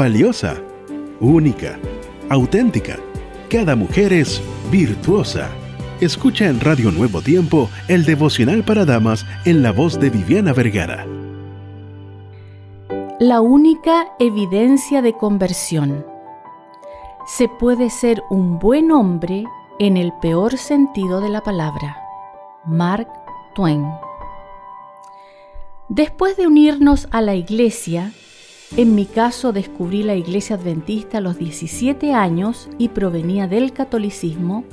valiosa, única, auténtica. Cada mujer es virtuosa. Escucha en Radio Nuevo Tiempo el devocional para damas en la voz de Viviana Vergara. La única evidencia de conversión. Se puede ser un buen hombre en el peor sentido de la palabra. Mark Twain. Después de unirnos a la iglesia, en mi caso descubrí la iglesia adventista a los 17 años y provenía del catolicismo,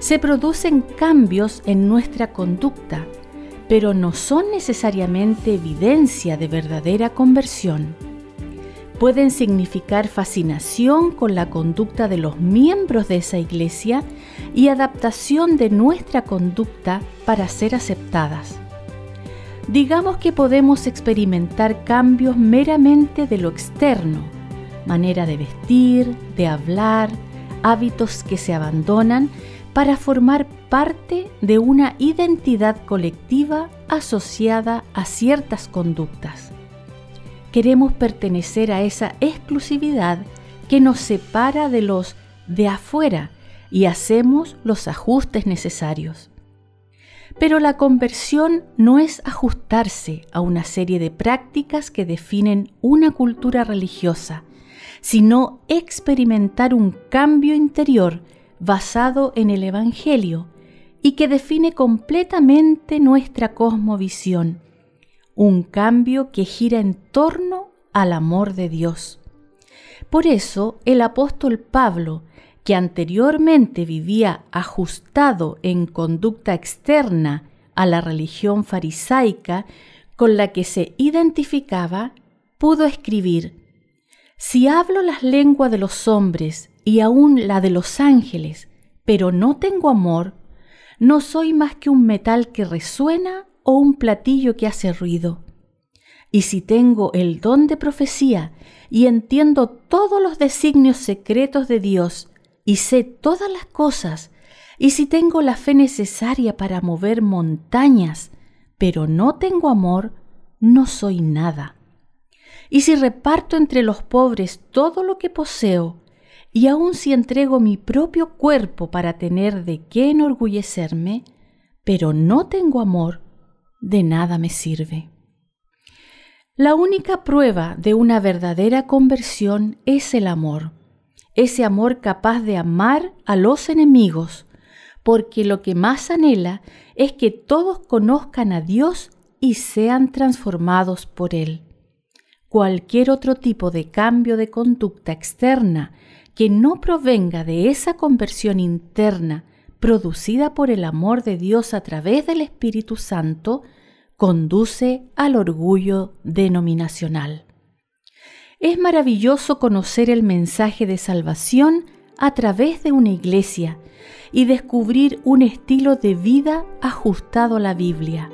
se producen cambios en nuestra conducta, pero no son necesariamente evidencia de verdadera conversión. Pueden significar fascinación con la conducta de los miembros de esa iglesia y adaptación de nuestra conducta para ser aceptadas. Digamos que podemos experimentar cambios meramente de lo externo, manera de vestir, de hablar, hábitos que se abandonan para formar parte de una identidad colectiva asociada a ciertas conductas. Queremos pertenecer a esa exclusividad que nos separa de los de afuera y hacemos los ajustes necesarios. Pero la conversión no es ajustarse a una serie de prácticas que definen una cultura religiosa, sino experimentar un cambio interior basado en el Evangelio y que define completamente nuestra cosmovisión, un cambio que gira en torno al amor de Dios. Por eso el apóstol Pablo que anteriormente vivía ajustado en conducta externa a la religión farisaica con la que se identificaba, pudo escribir, Si hablo las lenguas de los hombres y aún la de los ángeles, pero no tengo amor, no soy más que un metal que resuena o un platillo que hace ruido. Y si tengo el don de profecía y entiendo todos los designios secretos de Dios y sé todas las cosas, y si tengo la fe necesaria para mover montañas, pero no tengo amor, no soy nada. Y si reparto entre los pobres todo lo que poseo, y aun si entrego mi propio cuerpo para tener de qué enorgullecerme, pero no tengo amor, de nada me sirve. La única prueba de una verdadera conversión es el amor ese amor capaz de amar a los enemigos, porque lo que más anhela es que todos conozcan a Dios y sean transformados por Él. Cualquier otro tipo de cambio de conducta externa que no provenga de esa conversión interna producida por el amor de Dios a través del Espíritu Santo, conduce al orgullo denominacional. Es maravilloso conocer el mensaje de salvación a través de una iglesia y descubrir un estilo de vida ajustado a la Biblia.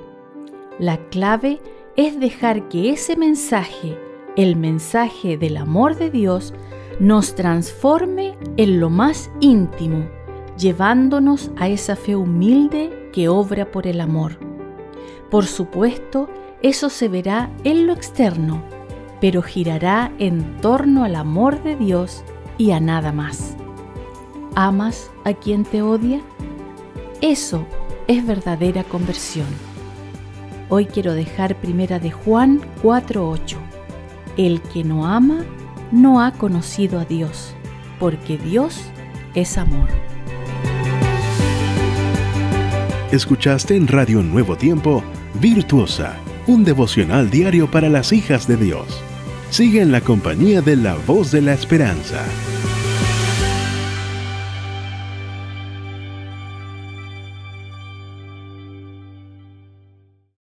La clave es dejar que ese mensaje, el mensaje del amor de Dios, nos transforme en lo más íntimo, llevándonos a esa fe humilde que obra por el amor. Por supuesto, eso se verá en lo externo, pero girará en torno al amor de Dios y a nada más. ¿Amas a quien te odia? Eso es verdadera conversión. Hoy quiero dejar primera de Juan 4:8. El que no ama no ha conocido a Dios, porque Dios es amor. Escuchaste en Radio Nuevo Tiempo, Virtuosa, un devocional diario para las hijas de Dios. Sigue en la compañía de la voz de la esperanza.